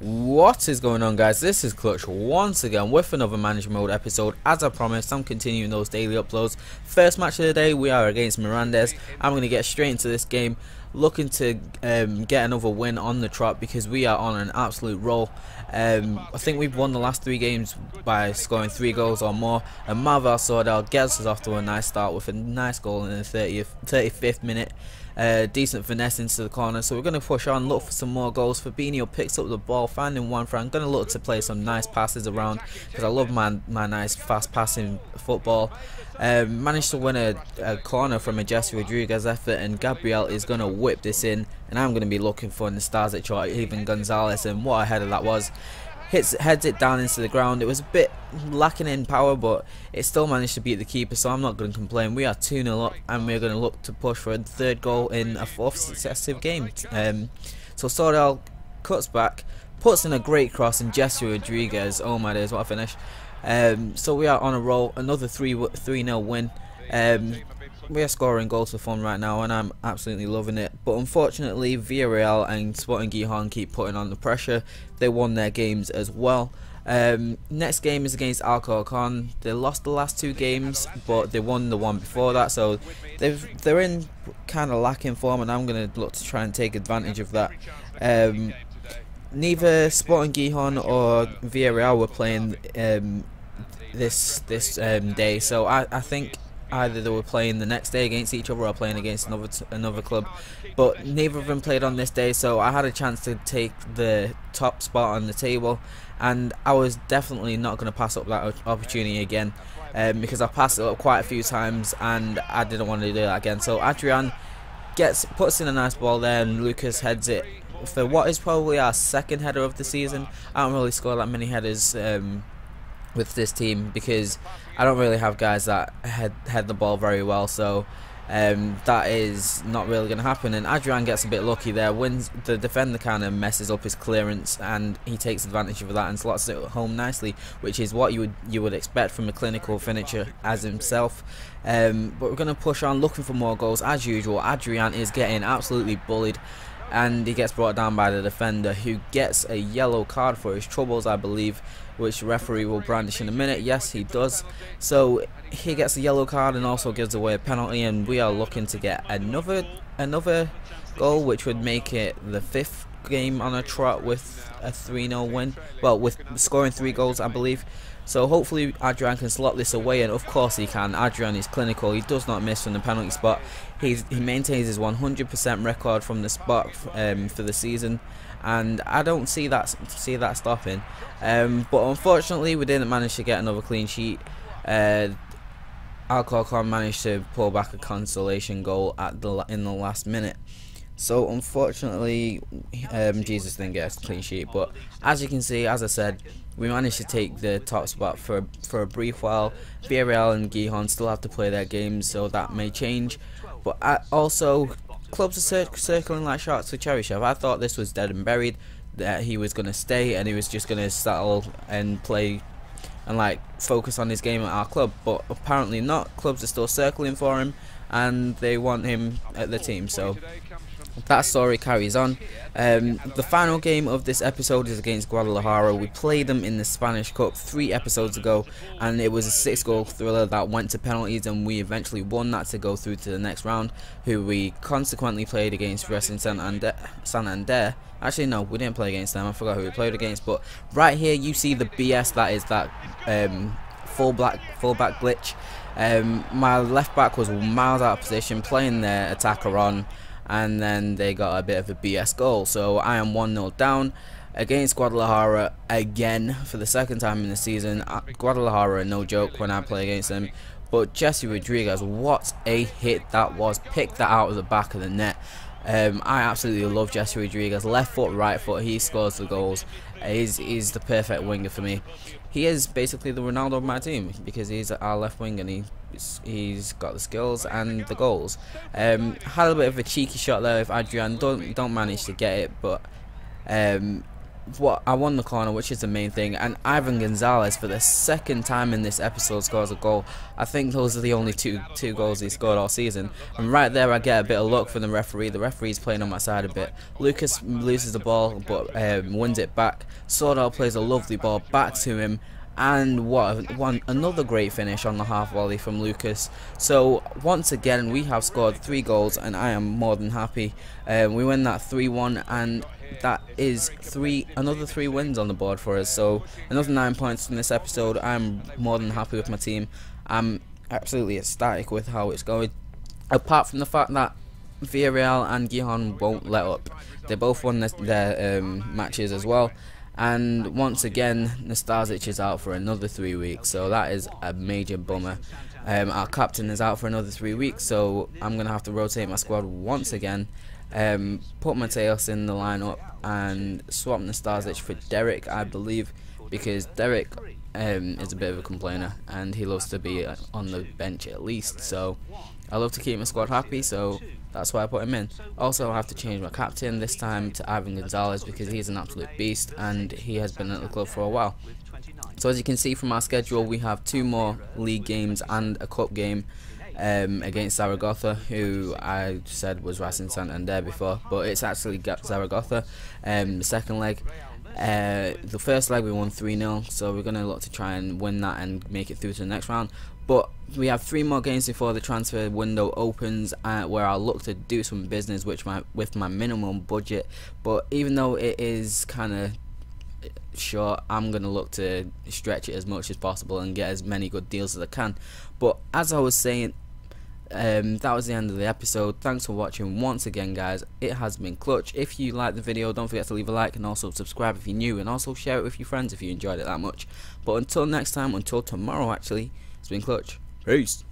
What is going on guys, this is Klutch once again with another manager mode episode. As I promised, I'm continuing those daily uploads. First match of the day, we are against Mirandes. I'm going to get straight into this game, looking to um, get another win on the trot because we are on an absolute roll. Um, I think we've won the last three games by scoring three goals or more and Marvin Sordell gets us off to a nice start with a nice goal in the 30th, 35th minute. Decent finesse into the corner. So we're going to push on, look for some more goals. Fabinho picks up the ball, finding one for. I'm going to look to play some nice passes around because I love my, my nice fast passing football. Um, managed to win a, a, corner from a Jesse Rodriguez effort and Gabriel is going to whip this in and I'm going to be looking for Nastasic or even Gonzalez and what a header that was hits heads it down into the ground. It was a bit lacking in power, but it still managed to beat the keeper, so I'm not going to complain. We are 2 0 up, and we're going to look to push for a third goal in a fourth successive game. Um, so Sordell cuts back, puts in a great cross, and Jesse Rodriguez, oh my days, what a finish. Um, so we are on a roll, another 3 3 0 win. Um, we are scoring goals for fun right now and I'm absolutely loving it. But unfortunately Villarreal and Sporting Gijon keep putting on the pressure. They won their games as well. Um, next game is against Alcorcon they lost the last two games but they won the one before that so they've they're in kind of lacking form and I'm going to look to try and take advantage of that. Um, neither Sporting Gijon or Villarreal were playing um, this this um, day so I, I think either they were playing the next day against each other or playing against another another club. But neither of them played on this day so I had a chance to take the top spot on the table. And I was definitely not going to pass up that opportunity again um, because I passed it up quite a few times and I didn't want to do that again. So Adrian gets puts in a nice ball there and Lucas heads it for what is probably our second header of the season. I don't really score that many headers um, with this team because I don't really have guys that head head the ball very well. So um, that is not really going to happen. And Adrian gets a bit lucky there. Wins the defender kind of messes up his clearance, and he takes advantage of that and slots it home nicely, which is what you would you would expect from a clinical finisher as himself. Um, but we're going to push on, looking for more goals as usual. Adrian is getting absolutely bullied and he gets brought down by the defender who gets a yellow card for his troubles I believe which referee will brandish in a minute. Yes he does. So he gets a yellow card and also gives away a penalty and we are looking to get another another goal which would make it the fifth game on a trot with a 3-0 win well with scoring three goals I believe so hopefully Adrian can slot this away, and of course he can. Adrian is clinical. He does not miss from the penalty spot. He's, he maintains his 100% record from the spot um, for the season, and I don't see that see that stopping. Um, but unfortunately, we didn't manage to get another clean sheet. Uh, Alcorcon managed to pull back a consolation goal at the in the last minute. So unfortunately, um, Jesus didn't get a clean sheet. But as you can see, as I said, we managed to take the top spot for for a brief while. Villarreal and Gijon still have to play their games, so that may change. But I, also, clubs are cir circling like sharks for Cheryshev. I thought this was dead and buried, that he was going to stay and he was just going to settle and play and like focus on his game at our club. But apparently not. Clubs are still circling for him and they want him at the team. So that story carries on. Um, the final game of this episode is against Guadalajara. We played them in the Spanish Cup three episodes ago, and it was a six goal thriller that went to penalties, and we eventually won that to go through to the next round, who we consequently played against Racing Santander. Actually, no, we didn't play against them. I forgot who we played against, but right here you see the BS that is that um, full black full back glitch. Um, my left back was miles out of position, playing their attacker on and then they got a bit of a BS goal. So I am 1-0 down against Guadalajara again for the second time in the season. Uh, Guadalajara no joke when I play against them. But Jesse Rodriguez, what a hit that was. Picked that out of the back of the net. Um, I absolutely love Jesse Rodriguez. Left foot, right foot, he scores the goals. He's, he's the perfect winger for me. He is basically the Ronaldo of my team because he's our left wing and he he's got the skills and the goals. Um, had a bit of a cheeky shot there if Adrian don't don't manage to get it, but um, what I won the corner, which is the main thing, and Ivan Gonzalez for the second time in this episode scores a goal. I think those are the only two two goals he scored all season. And right there, I get a bit of luck from the referee. The referee's playing on my side a bit. Lucas loses the ball, but um, wins it back. Sordell plays a lovely ball back to him, and what one another great finish on the half volley from Lucas. So once again, we have scored three goals, and I am more than happy. Um, we win that 3-1, and that is three another three wins on the board for us. So another nine points in this episode. I'm more than happy with my team. I'm absolutely ecstatic with how it's going. Apart from the fact that Villarreal and Gijon won't let up. They both won their, their um, matches as well. And once again, Nastasic is out for another three weeks, so that is a major bummer. Um, our captain is out for another three weeks, so I'm going to have to rotate my squad once again. Um, put Mateos in the lineup and swap Nastasic for Derek, I believe, because Derek um, is a bit of a complainer and he loves to be on the bench at least. So I love to keep my squad happy, so that's why I put him in. Also, I have to change my captain this time to Ivan Gonzalez because he's an absolute beast and he has been at the club for a while. So as you can see from our schedule, we have two more league games and a cup game um, against Zaragoza, who I said was Racing Santander before, but it's actually Zaragoza. Um, the second leg, uh, the first leg we won 3-0, so we're going to look to try and win that and make it through to the next round. But we have three more games before the transfer window opens, uh, where I'll look to do some business which my with my minimum budget. But even though it is kind of short, I'm gonna look to stretch it as much as possible and get as many good deals as I can. But as I was saying, um, that was the end of the episode. Thanks for watching once again, guys. It has been Klutch. If you liked the video, don't forget to leave a like and also subscribe if you're new, and also share it with your friends if you enjoyed it that much. But until next time, until tomorrow, actually. It's been Klutch. Peace.